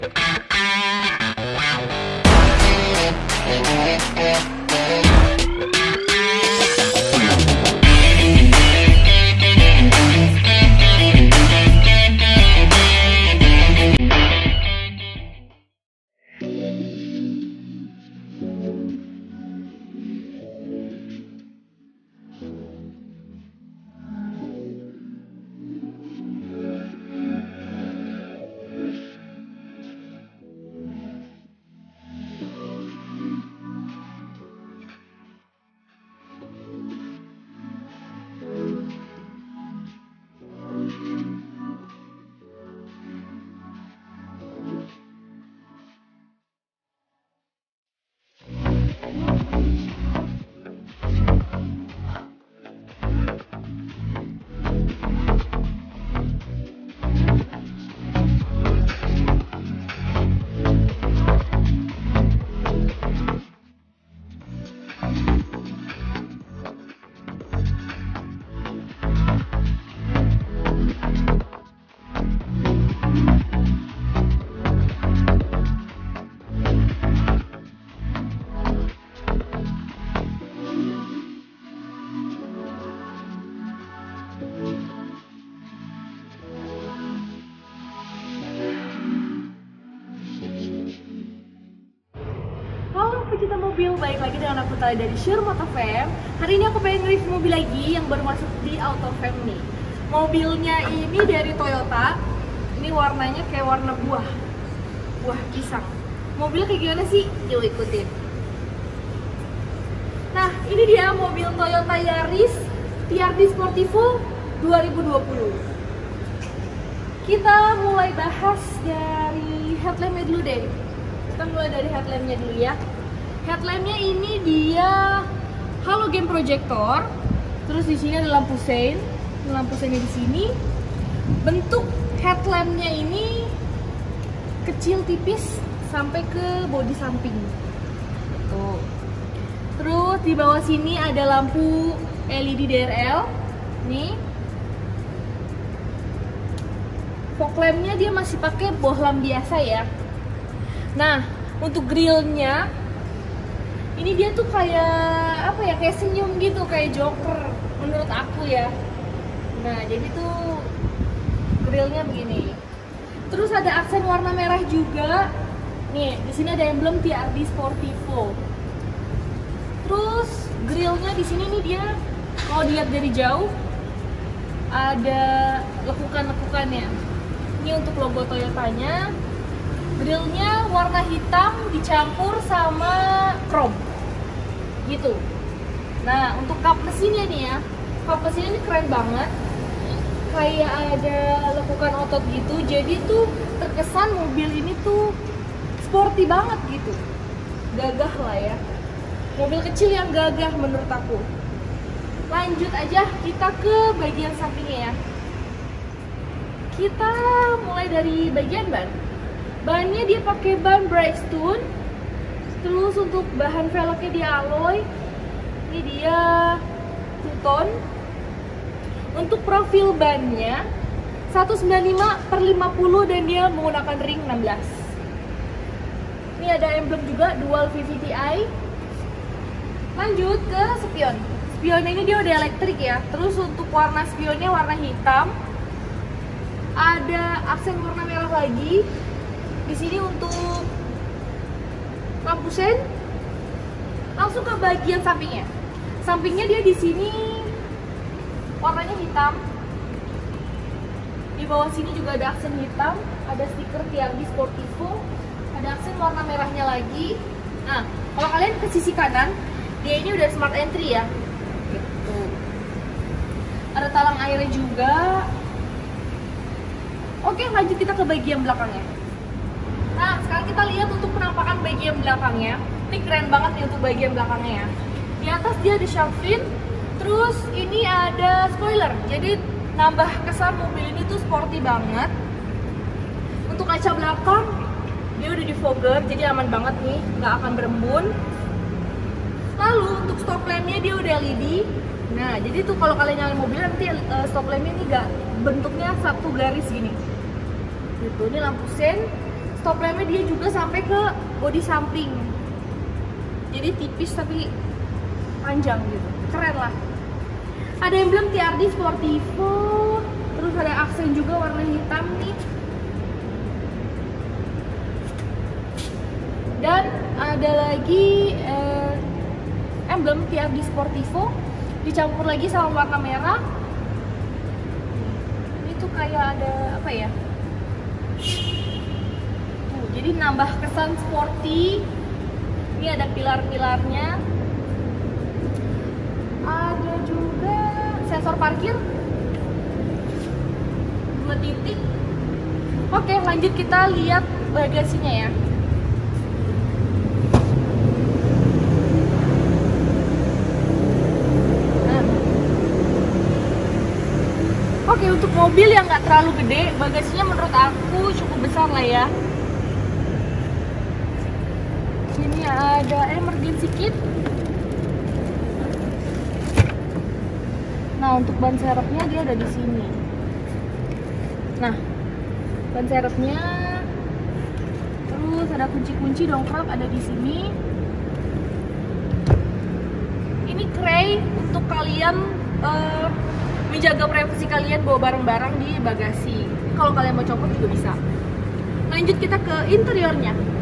Yeah. Tali dari Sure Moto Fam Hari ini aku pengen review mobil lagi yang baru masuk di Auto Fam nih. Mobilnya ini dari Toyota. Ini warnanya kayak warna buah. Buah pisang. Mobilnya kayak gimana sih? Yuk ikutin. Nah ini dia mobil Toyota Yaris TRD Sportivo 2020 kita mulai bahas dari headlampnya dulu deh. Kita mulai dari headlampnya dulu ya headlampnya ini dia halogen projector. Terus di sini ada lampu sein. Lampu seinnya di sini. Bentuk headlampnya ini kecil tipis sampai ke bodi samping. Tuh. Terus di bawah sini ada lampu LED DRL nih. Fog lampnya dia masih pakai bohlam biasa ya. Nah, untuk grillnya ini dia tuh kayak apa ya? Kayak senyum gitu, kayak Joker menurut aku ya. Nah, jadi tuh grillnya begini. Terus ada aksen warna merah juga. Nih, di sini ada emblem TRD Sportivo. Terus grillnya di sini nih dia kalau dilihat dari jauh ada lekukan-lekukannya. Ini untuk logo Toyotanya grillnya warna hitam dicampur sama chrome gitu. Nah untuk kap mesinnya nih ya. Kap mesinnya ini keren banget. Kayak ada lekukan otot gitu. Jadi tuh terkesan mobil ini tuh sporty banget gitu. Gagah lah ya. Mobil kecil yang gagah menurut aku. Lanjut aja kita ke bagian sampingnya ya. Kita mulai dari bagian ban bannya dia pakai ban Bridgestone terus untuk bahan velgnya dia alloy. Ini dia two tone untuk profil bannya 195 per 50 dan dia menggunakan ring 16 ini ada emblem juga dual VVTi lanjut ke spion. Spionnya ini dia udah elektrik ya. Terus untuk warna spionnya warna hitam. Ada aksen warna merah lagi di sini untuk lampu sen langsung ke bagian sampingnya. Sampingnya dia di sini warnanya hitam. Di bawah sini juga ada aksen hitam ada stiker TRD Sportivo ada aksen warna merahnya lagi. Nah kalau kalian ke sisi kanan dia ini udah smart entry ya. Gitu. Ada talang airnya juga. Oke lanjut kita ke bagian belakangnya Nah, sekarang kita lihat untuk penampakan bagian belakangnya. Ini keren banget nih untuk bagian belakangnya ya. Di atas dia ada shark fin, terus ini ada spoiler. Jadi nambah kesan mobil ini tuh sporty banget. Untuk kaca belakang dia udah di fogger, jadi aman banget nih, nggak akan berembun. Lalu untuk stop lampnya dia udah LED. Nah, jadi tuh kalau kalian nyalain mobil nanti uh, stop lampnya ini nggak bentuknya satu garis gini. Gitu, ini lampu sen, stop lampnya dia juga sampai ke bodi samping. Jadi tipis tapi panjang gitu. Keren lah. Ada emblem TRD Sportivo terus ada aksen juga warna hitam nih. Dan ada lagi eh, emblem TRD Sportivo dicampur lagi sama warna merah. Ini tuh kayak ada apa ya jadi nambah kesan sporty. Ini ada pilar-pilarnya. Ada juga sensor parkir. Dua titik. Oke lanjut kita lihat bagasinya ya. Nah. Oke untuk mobil yang nggak terlalu gede bagasinya menurut aku cukup besar lah ya Sini ada emergency kit. Nah untuk ban serepnya dia ada di sini. Nah ban serepnya terus ada kunci-kunci dongkrak ada di sini. Ini tray untuk kalian eh, menjaga privasi kalian bawa barang-barang di bagasi. Kalau kalian mau copot juga bisa. Lanjut kita ke interiornya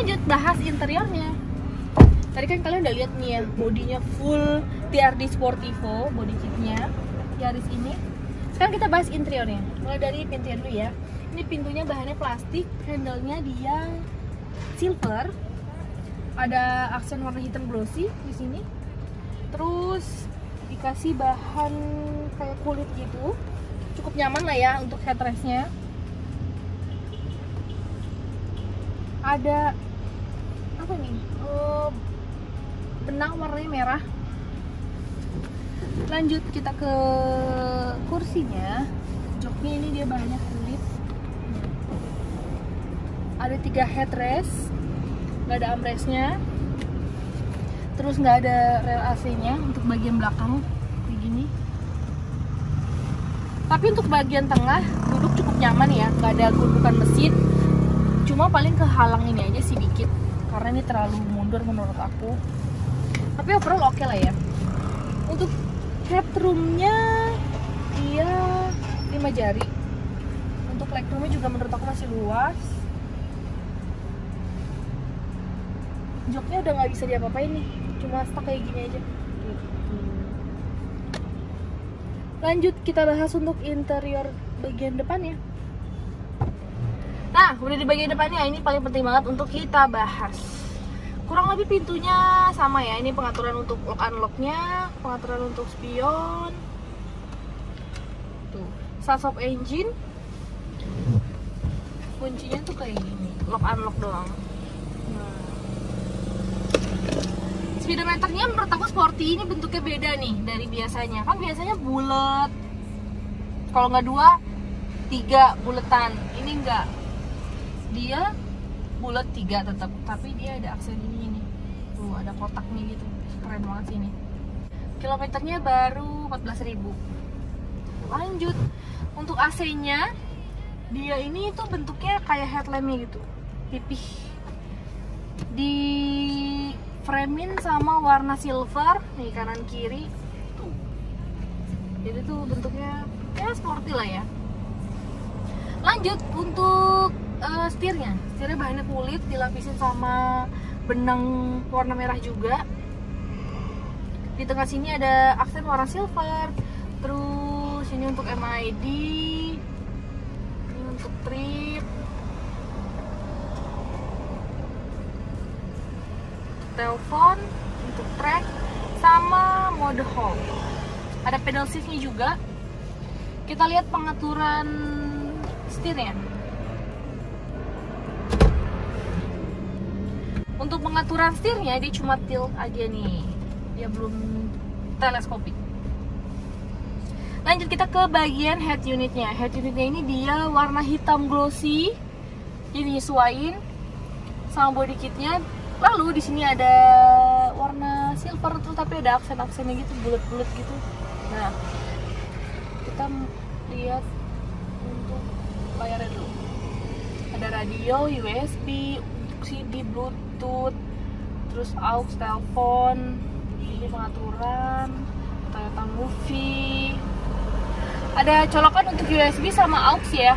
lanjut bahas interiornya. Tadi kan kalian udah lihat nih ya bodinya full TRD Sportivo body kitnya Yaris ini. Sekarang kita bahas interiornya. Mulai dari pintunya dulu ya. Ini pintunya bahannya plastik handle-nya dia silver. Ada aksen warna hitam glossy di sini. Terus dikasih bahan kayak kulit gitu. Cukup nyaman lah ya untuk headrestnya. Ada apa nih Eh, benang warnanya merah. Lanjut kita ke kursinya. Joknya ini dia bahannya kulit. Ada tiga headrest. Nggak ada armrestnya. Terus nggak ada rel AC nya untuk bagian belakang. Kayak gini. Tapi untuk bagian tengah duduk cukup nyaman ya. Nggak ada gundukan mesin. Cuma paling kehalang ini aja sih dikit karena ini terlalu mundur menurut aku. Tapi overall oke lah ya. Untuk headroomnya dia 5 jari. Untuk legroomnya juga menurut aku masih luas. Joknya udah nggak bisa diapa-apain nih. Cuma stuck kayak gini aja. Gitu. lanjut kita bahas untuk interior bagian depannya nah udah di bagian depannya. Ini paling penting banget untuk kita bahas. Kurang lebih pintunya sama ya. Ini pengaturan untuk lock unlocknya pengaturan untuk spion. Tuh start engine. Kuncinya tuh kayak gini lock unlock doang. Nah. speedometernya menurut aku sporty. Ini bentuknya beda nih dari biasanya. Kan biasanya bulat kalau nggak dua tiga buletan. Ini enggak dia bulat tiga tetap tapi dia ada aksen ini nih tuh ada kotaknya gitu. Keren banget sih ini. Kilometernya baru 14.000 lanjut. Untuk AC nya dia ini tuh bentuknya kayak headlampnya gitu. Pipih. Di framein sama warna silver nih kanan kiri. Tuh. Jadi tuh bentuknya ya sporty lah ya. Lanjut untuk uh, setirnya. Setirnya bahannya kulit dilapisin sama benang warna merah juga. Di tengah sini ada aksen warna silver. Terus ini untuk MID ini untuk trip. Telepon untuk track sama mode home. Ada pedal shiftnya juga. Kita lihat pengaturan setirnya untuk pengaturan setirnya dia cuma tilt aja nih. Dia belum teleskopik. Lanjut kita ke bagian head unitnya. Head unitnya ini dia warna hitam glossy jadi nyesuain sama body kitnya. Lalu di sini ada warna silver tuh tapi ada aksen-aksennya gitu bulat-bulat gitu. Nah kita lihat radio USB CD Bluetooth terus aux telepon ini pengaturan Toyota Movie. Ada colokan untuk USB sama aux ya.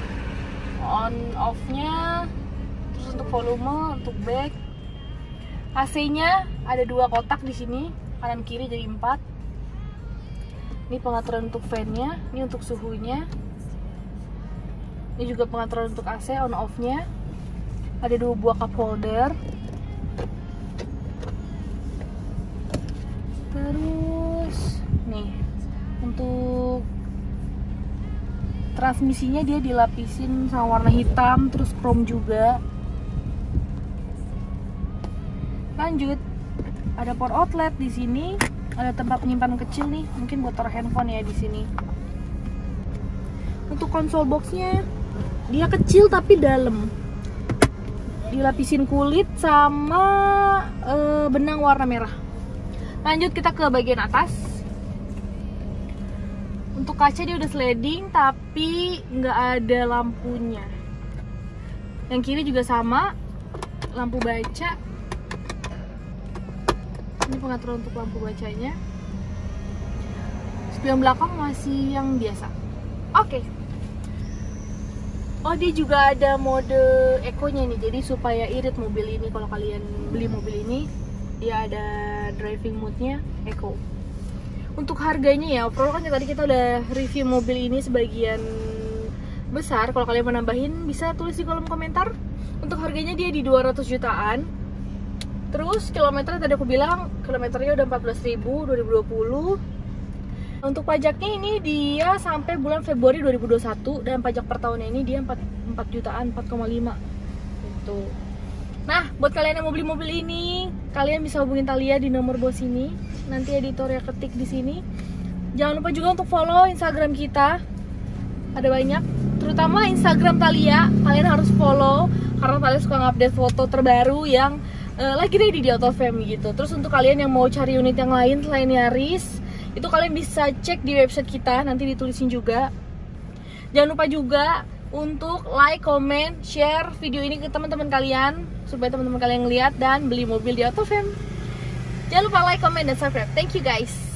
On off nya terus untuk volume untuk back. AC nya ada dua kotak di sini kanan kiri jadi empat. Ini pengaturan untuk fan nya ini untuk suhunya. Ini juga pengaturan untuk AC on off nya ada dua buah cup holder. Terus nih untuk transmisinya dia dilapisin sama warna hitam terus chrome juga. Lanjut ada port outlet di sini. Ada tempat penyimpanan kecil nih mungkin buat taruh handphone ya di sini. Untuk konsol boxnya dia kecil tapi dalam dilapisin kulit sama e, benang warna merah. Lanjut kita ke bagian atas. Untuk kaca dia udah sliding tapi nggak ada lampunya. Yang kiri juga sama lampu baca. Ini pengaturan untuk lampu bacanya. Spion belakang masih yang biasa. Oke. okay. Oh dia juga ada mode ekonya nih jadi supaya irit mobil ini kalau kalian beli mobil ini dia ada driving mode-nya eco. Untuk harganya ya, overall kan tadi kita udah review mobil ini sebagian besar. Kalau kalian mau nambahin bisa tulis di kolom komentar. Untuk harganya dia di 200 jutaan. Terus kilometer tadi aku bilang kilometernya udah 14.000 2020 untuk pajaknya ini dia sampai bulan Februari 2021 dan pajak per tahunnya ini dia 4, 4 jutaan 4,5 itu. Nah, buat kalian yang mau beli mobil ini, kalian bisa hubungin Talia di nomor bos ini. Nanti editornya ketik di sini. Jangan lupa juga untuk follow Instagram kita. Ada banyak, terutama Instagram Talia. Kalian harus follow karena Talia suka ngupdate foto terbaru yang uh, lagi ready di Autofam gitu. Terus untuk kalian yang mau cari unit yang lain selain Yaris, itu kalian bisa cek di website kita nanti ditulisin juga jangan lupa juga untuk like, comment, share video ini ke teman-teman kalian supaya teman-teman kalian lihat dan beli mobil di Autofam. Jangan lupa like, comment, dan subscribe. Thank you guys.